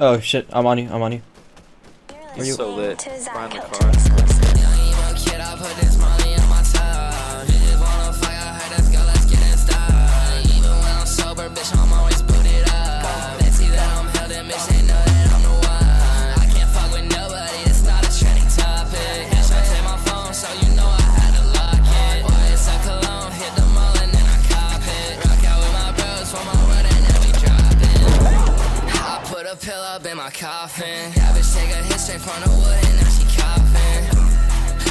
Oh shit, I'm on you, I'm on you. Where you? So lit. To Behind the car. My coffin. That bitch take a hit straight from the wood and now she coughing.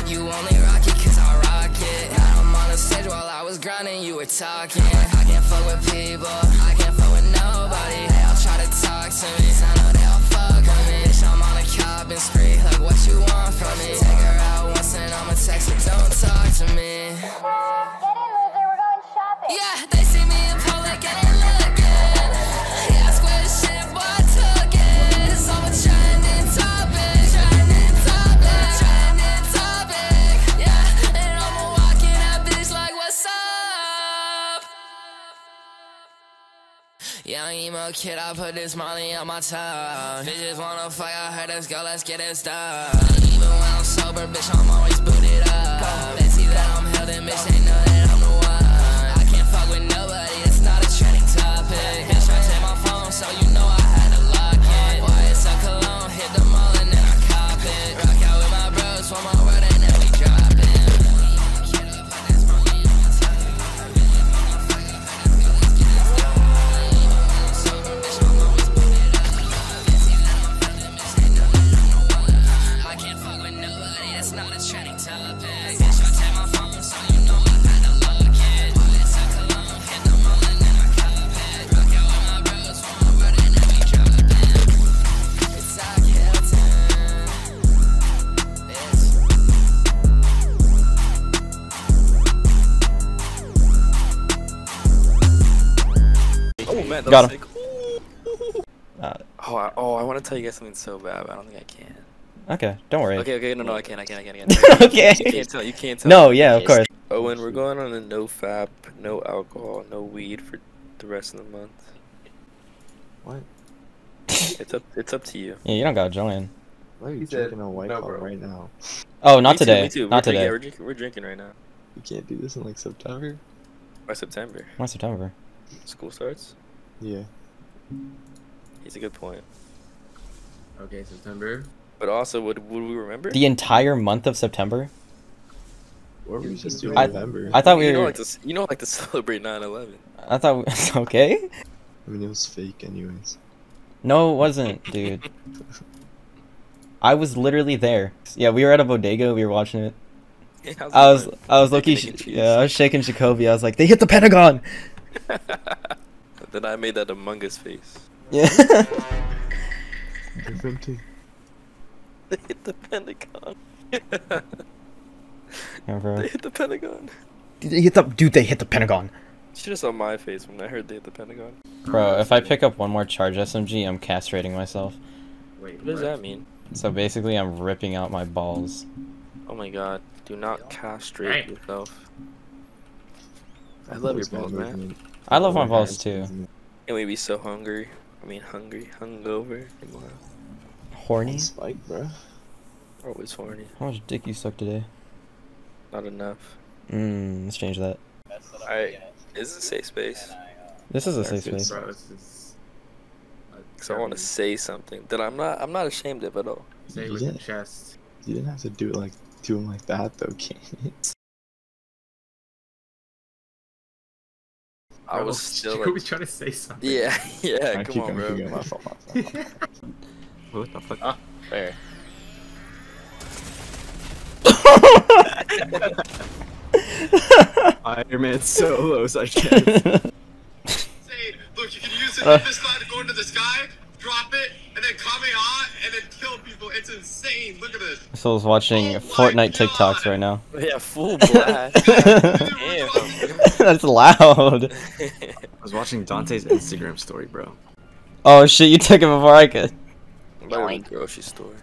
You only rock it cause I rock it. I'm on the stage while I was grinding, you were talking. I can't fuck with people, I can't fuck with nobody. They all try to talk to me, I know they all fuck with me. Bitch, I'm on a copping spree, like what you want from me. Kid, I put this money on my tongue. Bitches wanna fight, I heard let's go, let's get it started. Even when I'm sober, bitch, I'm always booted up. They see that I'm held in, bitch, they know that I'm Oh man, that Got him. sick. Uh, Oh, I, oh, I want to tell you guys something so bad, but I don't think I can. okay, don't worry. Okay, okay, no, no, I can't, I can't, I can't, I can't. okay. You can't tell, you can't tell. No, yeah, of course. Owen, we're going on a no fap, no alcohol, no weed for the rest of the month. What? It's up, it's up to you. Yeah, you don't gotta join. Why are you He said, drinking a white "No, bro." right now? Oh, not Me too, today. me too. Not we're drink- today. Yeah, we're drinking, we're drinking right now. You can't do this in like September? By September, Why September? school starts. Yeah. He's a good point. Okay, September. But also, would would we remember? The entire month of September? Or we just do I- November. I thought we you know, were. like to, s- you know, like to celebrate 9/11. I thought. We, okay. I mean, it was fake anyways. No, it wasn't, dude. I was literally there. Yeah, we were at a bodega. We were watching it. How's I it was, going? I was looking. Mac and. Yeah, I was shaking Jacoby. I was like, they hit the Pentagon. Then I made that Among Us face. Yeah. Different too. They hit the Pentagon. yeah, bro. they hit the Pentagon. They hit the dude. They hit the Pentagon. Should have saw my face when I heard they hit the Pentagon. Bro, if I pick up one more charge SMG, I'm castrating myself. Wait, What does that mean? So basically, I'm ripping out my balls. Oh my god. Do not castrate Hey. yourself. I love your balls, man. I love my balls too. And we be so hungry. I mean, hungry, hungover. Horny? Spike, bro. Always horny. How much dick you sucked today? Not enough. Mmm, let's change that. Alright. Is this a safe space? This is a safe space. Bro, this is. Because I want to say something that I'm not. I'm not ashamed of at all. Say it with your Yeah. chest. You didn't have to do it like do him like that though, King. I was still Jacob like, trying to say something. yeah, yeah. I come keep on, going, bro. keep going, my fault, my fault, my fault. What the fuck? Fair. Iron Man solos, I guess. say, look, you can use it Uh. this guy to go into the sky, drop it, and then Kamehameha, and then kill people. It's insane. Look at this. So I was watching Oh Fortnite TikToks right now. Yeah, full blast. Damn. That's loud. I was watching Dante's Instagram story, bro. Oh shit, you took it before I could. I'm about to go to the grocery store.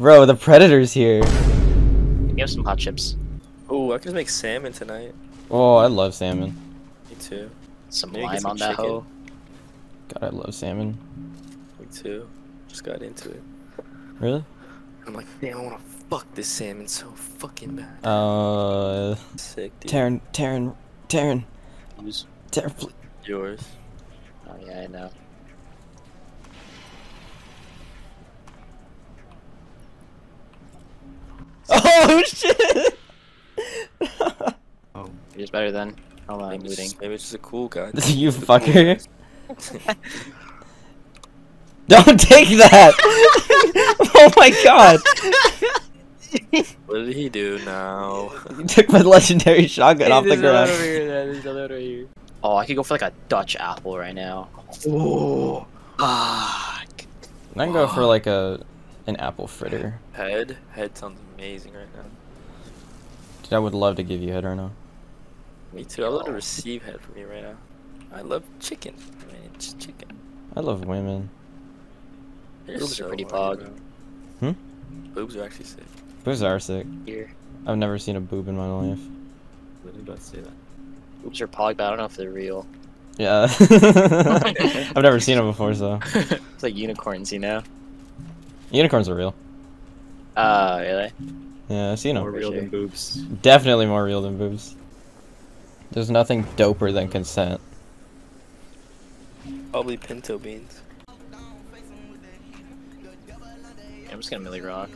Bro, the Predator's here. You have some hot chips. Oh, I can just make salmon tonight. Oh, I love salmon. Me too. Some Maybe lime some on that chicken. hoe. God, I love salmon. Me too. Just got into it. Really? I'm like, damn, I wanna fuck this salmon so fucking bad. Uh, Sick, dude. Taryn, Taryn, Taryn, Who's? Taryn, please. Yours. Oh yeah, I know. Oh shit! Oh, Yours better than. Hold on, I'm Maybe it's, looting. just, maybe it's just a cool guy. you Just a cool fucker. Don't take that! oh my god! what did he do now? He took my legendary shotgun off the ground. here. Oh, I could go for like a Dutch apple right now. oh, fuck. I can go for like a an apple fritter. Head? Head sounds amazing right now. Dude, I would love to give you head right now. Me too. I love to receive head from you right now. I love chicken. I mean, it's chicken. I love women. You're Boobs are pretty horny, pog. Bro. Hmm? Boobs are actually sick. Boobs are sick. Here. I've never seen a boob in my life. Literally about to say that. Oops are pog, but I don't know if they're real. Yeah. I've never seen them before, so. it's like unicorns, you know? Unicorns are real. Uh, really? Yeah, I've seen More them. More real sure. than boobs. Definitely more real than boobs. There's nothing doper than consent. Probably pinto beans. Just gonna Milly Rock.